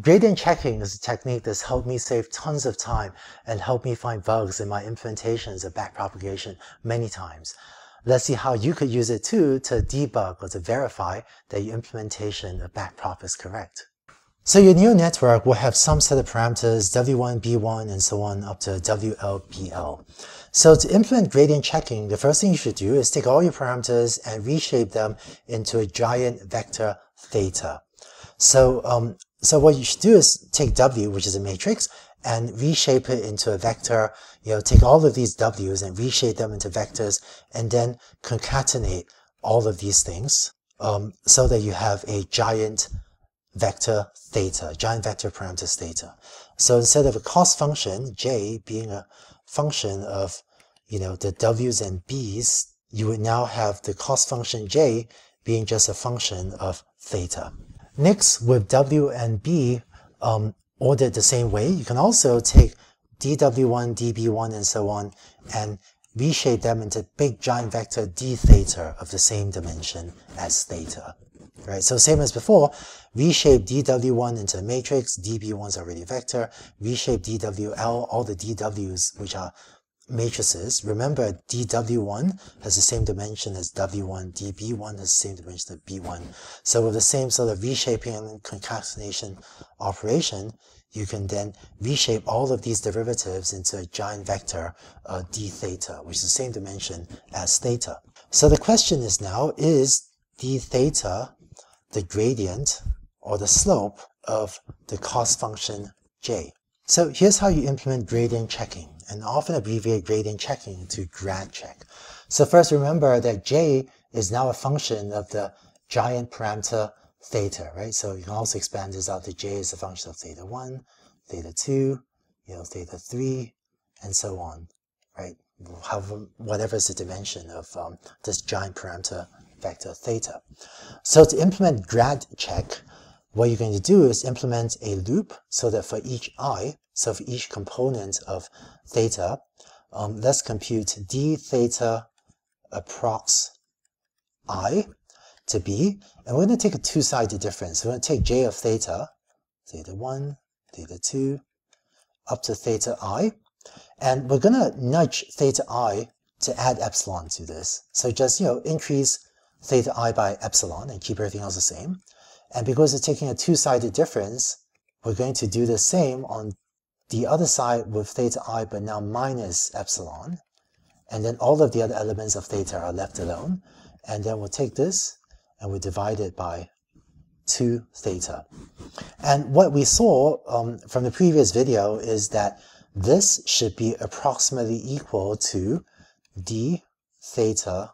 Gradient checking is a technique that's helped me save tons of time and helped me find bugs in my implementations of backpropagation many times. Let's see how you could use it too to debug or to verify that your implementation of backprop is correct. So your neural network will have some set of parameters, W1, B1, and so on up to WLBL. So to implement gradient checking, the first thing you should do is take all your parameters and reshape them into a giant vector theta. So um, so what you should do is take W, which is a matrix, and reshape it into a vector. You know, take all of these W's and reshape them into vectors, and then concatenate all of these things um, so that you have a giant vector theta, giant vector parameters theta. So instead of a cost function, J being a function of, you know, the W's and B's, you would now have the cost function J being just a function of theta. Next, with W and B um, ordered the same way, you can also take dw1, db1, and so on, and reshape them into big giant vector d theta of the same dimension as theta. Right, so same as before, reshape dw1 into a matrix, db1 is already a vector, reshape dwl, all the dw's which are matrices, remember dw1 has the same dimension as w1, db1 has the same dimension as b1. So with the same sort of reshaping and concatenation operation, you can then reshape all of these derivatives into a giant vector uh, d theta, which is the same dimension as theta. So the question is now, is d theta the gradient or the slope of the cost function j? So here's how you implement gradient checking and often abbreviate gradient checking to grad check. So first remember that j is now a function of the giant parameter theta, right? So you can also expand this out to j is a function of theta 1, theta 2, you know, theta 3, and so on, right? However, whatever is the dimension of um, this giant parameter vector theta. So to implement grad check, what you're going to do is implement a loop so that for each i, so for each component of theta, um, let's compute d theta approx i to b, and we're going to take a two-sided difference. We're going to take j of theta, theta 1, theta 2, up to theta i, and we're going to nudge theta i to add epsilon to this. So just, you know, increase theta i by epsilon and keep everything else the same. And because it's taking a two-sided difference, we're going to do the same on the other side with theta i, but now minus epsilon. And then all of the other elements of theta are left alone. And then we'll take this and we divide it by 2 theta. And what we saw um, from the previous video is that this should be approximately equal to d theta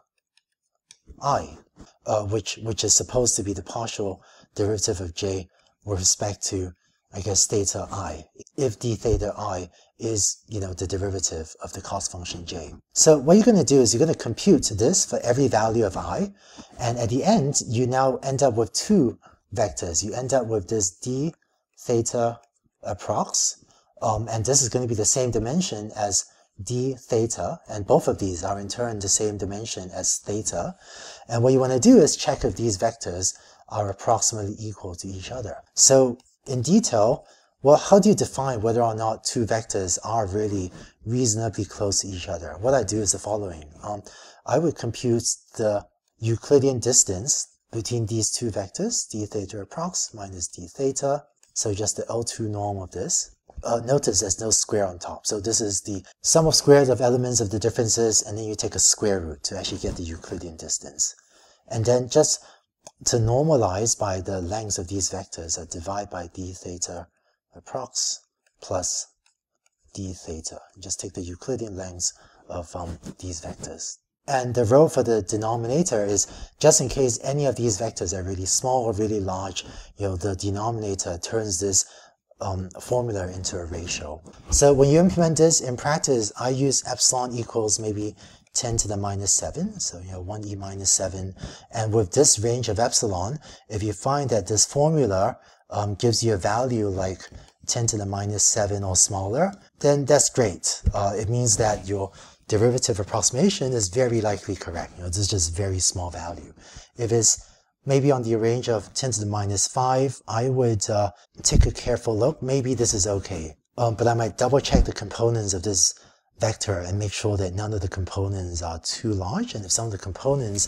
i, uh, which, which is supposed to be the partial derivative of j with respect to, I guess, theta i, if d theta i is, you know, the derivative of the cost function j. So what you're going to do is you're going to compute this for every value of i, and at the end, you now end up with two vectors. You end up with this d theta approx, um, and this is going to be the same dimension as d theta, and both of these are in turn the same dimension as theta. And what you want to do is check if these vectors are approximately equal to each other. So in detail, well, how do you define whether or not two vectors are really reasonably close to each other? What I do is the following. Um, I would compute the Euclidean distance between these two vectors, d theta approx minus d theta. So just the L2 norm of this. Uh, notice there's no square on top. So this is the sum of squares of elements of the differences, and then you take a square root to actually get the Euclidean distance. And then just to normalize by the lengths of these vectors, I divide by d theta approx plus d theta. Just take the Euclidean lengths of um, these vectors. And the rho for the denominator is just in case any of these vectors are really small or really large, you know, the denominator turns this um, formula into a ratio. So when you implement this in practice, I use epsilon equals maybe 10 to the minus 7, so you know 1e minus 7. And with this range of epsilon, if you find that this formula um, gives you a value like 10 to the minus 7 or smaller, then that's great. Uh, it means that your derivative approximation is very likely correct. You know, this is just very small value. If it's maybe on the range of 10 to the minus 5, I would uh, take a careful look. Maybe this is okay. Um, but I might double check the components of this vector and make sure that none of the components are too large. And if some of the components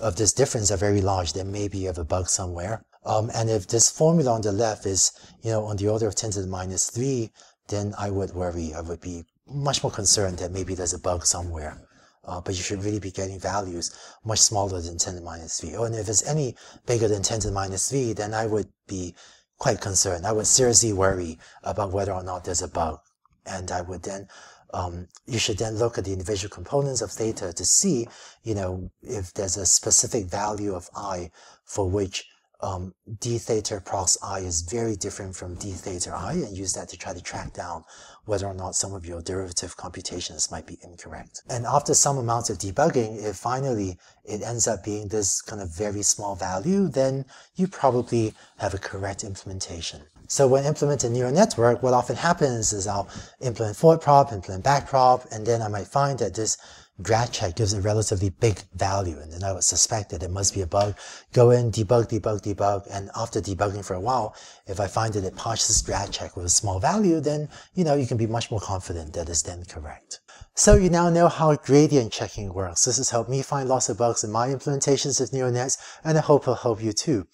of this difference are very large, then maybe you have a bug somewhere. Um, and if this formula on the left is, you know, on the order of 10 to the minus 3, then I would worry. I would be much more concerned that maybe there's a bug somewhere. Uh, but you should really be getting values much smaller than 10 to the minus 3. Oh, and if it's any bigger than 10 to the minus 3, then I would be quite concerned. I would seriously worry about whether or not there's a bug. And I would then, um, you should then look at the individual components of theta to see, you know, if there's a specific value of i for which um, d theta approx i is very different from d theta i and use that to try to track down whether or not some of your derivative computations might be incorrect. And after some amount of debugging, if finally it ends up being this kind of very small value, then you probably have a correct implementation. So when implementing neural network, what often happens is I'll implement forward prop, implement back prop, and then I might find that this grad check gives a relatively big value, and then I would suspect that it must be a bug. Go in, debug, debug, debug, and after debugging for a while, if I find that it parses grad check with a small value, then you know you can be much more confident that it's then correct. So you now know how gradient checking works. This has helped me find lots of bugs in my implementations of neural nets, and I hope it'll help you too.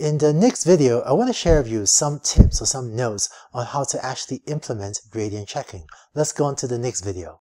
In the next video, I want to share with you some tips or some notes on how to actually implement gradient checking. Let's go on to the next video.